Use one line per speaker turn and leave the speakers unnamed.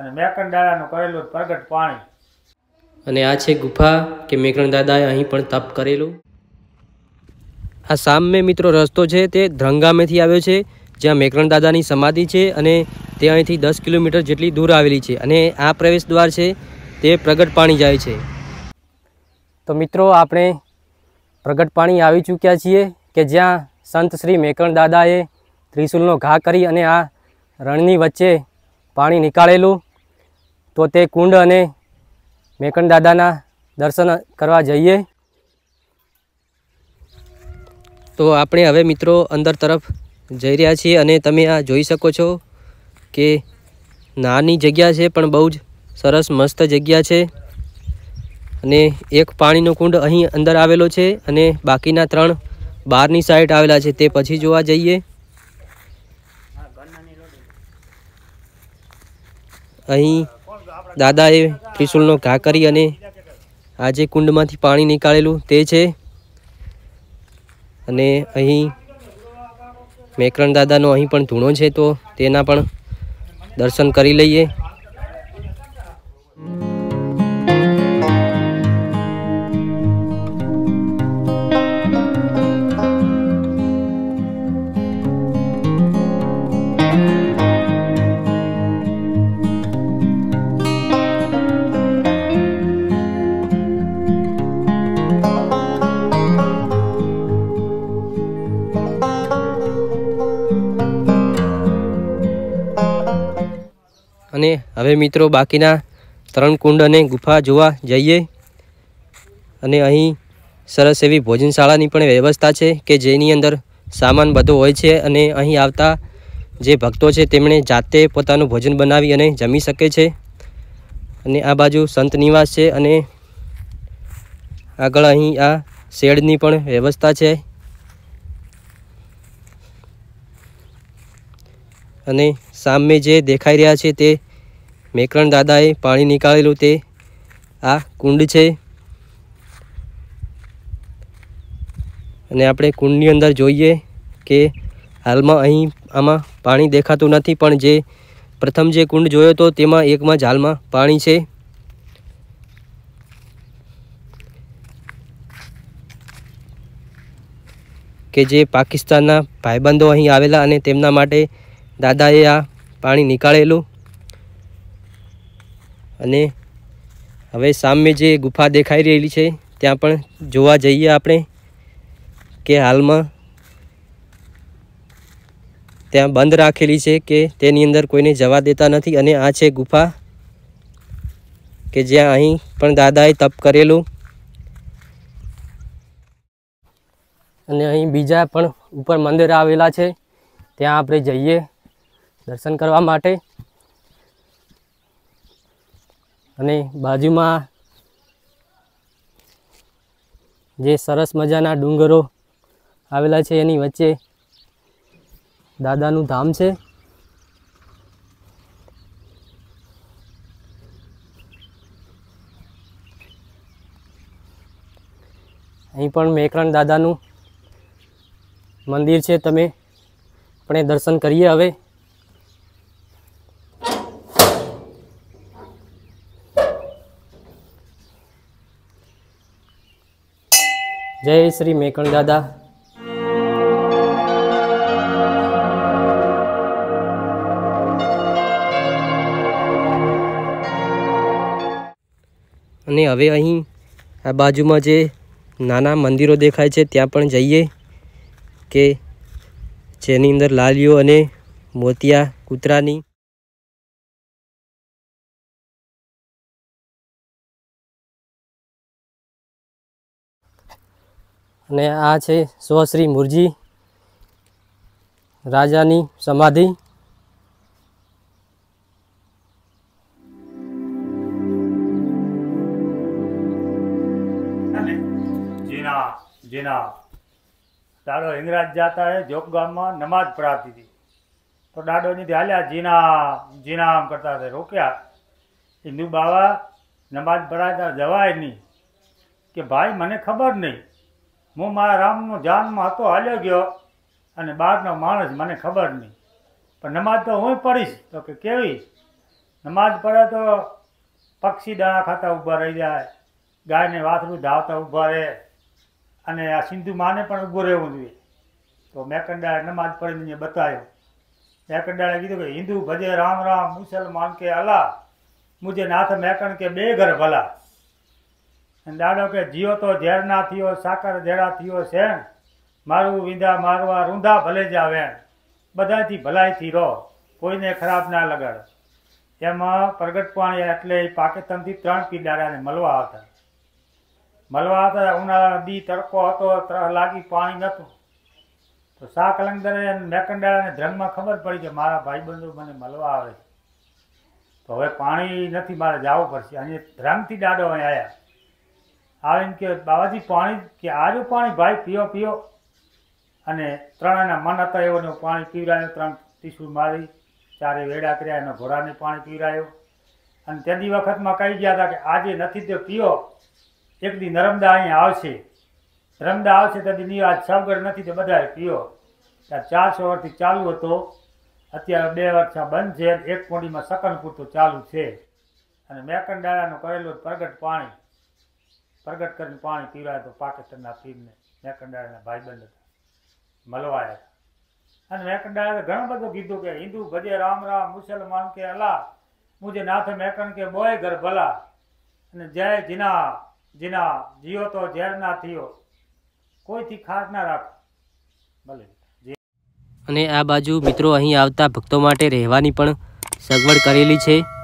અને દાડાનું કરેલું પ્રગટ પાણી.
અને આ છે ગુફા કે મેકરણ દાદાએ અહીં પણ તપ કરેલું? આ સામે મિત્રો રસ્તો છે, તે ધ્રંગામેથી આવ્યો છે, જ્યાં મેકરણ દાદાની સમાધિ છે અને તે અહીંથી દસ કિલોમીટર જેટલી દૂર આવેલી છે અને આ પ્રવેશ દ્વાર છે, તે પ્રગટ પાણી જાય છે. તો મિત્રો, આપણે પ્રગટ પાણી આવી ચૂક્યા છીએ કે જ્યાં સંત શ્રી મેકણ દાદાએ ત્રિશુલનો ઘા કરી અને આ રણની વચ્ચે પાણી નીકાળેલું. તો તે કુંડ અને મેકણ દાદાના દર્શન કરવા જઈએ. તો આપણે હવે મિત્રો અંદર તરફ જઈ રહ્યા છીએ અને તમે આ જોઈ શકો છો કે નાની જગ્યા છે, પણ બહુ જ સરસ મસ્ત જગ્યા છે. અને એક પાણીનો કુંડ અહીં અંદર આવેલો છે અને બાકીના ત્રણ બહારની સાઈડ આવેલા છે, તે પછી જોવા જઈએ. અહીં દાદાએ ત્રિશુલનો ઘા કરી અને આ જે કુંડમાંથી પાણી નીકાળેલું તે છે. અને અહીં મેકરણ દાદાનો અહીં પણ ધૂણો છે તો તેના પણ દર્શન કરી લઈએ. અને હવે મિત્રો બાકીના ત્રણ કુંડ અને ગુફા જોવા જઈએ. અને અહીં સરસ એવી ભોજનશાળાની પણ વ્યવસ્થા છે કે જેની અંદર સામાન બધો હોય છે અને અહીં આવતા જે ભક્તો છે તેમણે જાતે પોતાનું ભોજન બનાવી અને જમી શકે છે. અને આ બાજુ સંત નિવાસ છે અને આગળ અહીં આ શેડની પણ વ્યવસ્થા છે. અને સામે જે દેખાઈ રહ્યા છે તે મેકરણ દાદાએ પાણી નીકાળેલું તે આ કુંડ છે. અને આપણે કુંડની અંદર જોઈએ કે હાલમાં અહીં આમાં પાણી દેખાતું નથી, પણ જે પ્રથમ જે કુંડ જોયો હતો તેમાં એકમાં જ હાલમાં પાણી છે. કે જે પાકિસ્તાનના ભાઈબંધો અહીં આવેલા અને તેમના માટે દાદાએ આ પાણી નીકાળેલું અને હવે સામે જે ગુફા દેખાઈ રહેલી છે, ત્યાં પણ જોવા જઈએ આપણે કે હાલમાં ત્યાં બંધ રાખેલી છે કે તેની અંદર કોઈને જવા દેતા નથી અને આ છે ગુફા કે જ્યાં અહીં પણ દાદાએ તપ કરેલું. અને અહીં બીજા પણ ઉપર મંદિર આવેલા છે, ત્યાં આપણે જઈએ. દર્શન કરવા માટે. અને બાજુમાં જે સરસ મજાના ડુંગરો આવેલા છે એની વચ્ચે દાદાનું ધામ છે. અહીં પણ મેકરણ દાદાનું મંદિર છે. તમે પણ એ દર્શન કરીએ હવે. જય શ્રી મેકણ દાદા. અને હવે અહીં આ બાજુમાં જે નાના મંદિરો દેખાય છે, ત્યાં પણ જઈએ કે જેની અંદર લાલીઓ અને મોતિયા કૂતરાની અને આ છે સ્વશ્રી મુરજી રાજાની સમાધિ.
જીના જીના દાડો હિંગરાજ જાતા હે, જોક ગામમાં નમાજ પઢાતી હતી. તો દાડો ની હાલ્યા, જીના જીના આમ કરતા હતા, રોક્યા. હિન્દુ બાવા નમાજ પઢાતા જવાય નહીં. કે ભાઈ, મને ખબર નહીં. હું મારા રામનો જાનમાં હતો હાલ્યો ગયો અને બહારનો માણસ મને ખબર નહીં. પણ નમાજ તો હું પડીશ તો કે કેવી નમાજ પડે તો પક્ષી દાણા ખાતા ઊભા રહી જાય, ગાયને વાથરું ધાવતા ઊભા રહે અને આ સિંધુ માને પણ ઊભું રહેવું જોઈએ. તો મેકંડાળે નમાજ પડીને બતાવ્યો. મેકંડાળે કીધું કે, હિન્દુ ભજે રામ રામ, મુસલમાન કે અલા મુજે નાથ મેકણ કે બે ઘર ભલા. અને દાડો કે જીઓ તો ઝેરના થયો, સાકર ઝેરા થયો છે. મારું વિંધા મારવા રૂંધા ભલે જ આવે. બધાથી ભલાઈથી રહો. કોઈને ખરાબ ના લગાડ. એમાં પ્રગટ પાણી એટલે પાકિસ્તાનથી ત્રણ પીડારાને મળવા આવતા. મળવા આવતા ઉનાળા દી તડકો હતો લાગી પાણી નહોતું. તો શાહ કલંદરે મેકંડાળાને ધ્રમમાં ખબર પડી કે મારા ભાઈબંધો મને મળવા આવે તો હવે પાણી નથી, મારે જવું પડશે. અને ધ્રમથી દાડો અહીં આવ્યા આવીને કે બાબાજી પાણી, કે આજુ પાણી ભાઈ, પીઓ પીઓ. અને ત્રણેના મન હતા એઓને પાણી પીવડાવ્યું, ત્રણ ટીસુ મારી, ચારે વેડા કર્યા, એનો ઘોડાને પાણી પીવડાવ્યું. અને તેની વખતમાં કહી ગયા હતા કે આજે નથી તો પીઓ. એક દી નર્મદા અહીંયા આવશે. નર્મદા આવશે તો ની આજ સવગઢ નથી તે બધાએ પીઓ. ચારસો વર્ષથી ચાલુ હતો. અત્યારે બે વર્ષ બંધ છે. એક કોડીમાં સકન પૂરતું ચાલુ છે. અને મેકંડાળાનું કરેલું પ્રગટ પાણી પ્રગટ કરીને પાણી પીવડાય તો પાકિસ્તાનના પીરને, મેકંડાળાના ભાઈબંધ હતા. મળવાયા અને મેકંડાળાએ ઘણું બધું કીધું કે હિન્દુ ભજે રામ રામ, મુસલમાન કે અલ્લાહ, મુજે નાથ મેકણ કે બોય ઘર ભલા. અને જય જીના જીના, જીઓ તો ઝેર ના થયો. કોઈથી ખાસ ના રાખો. ભલે.
અને આ બાજુ મિત્રો અહીં આવતા ભક્તો માટે રહેવાની પણ સગવડ કરેલી છે.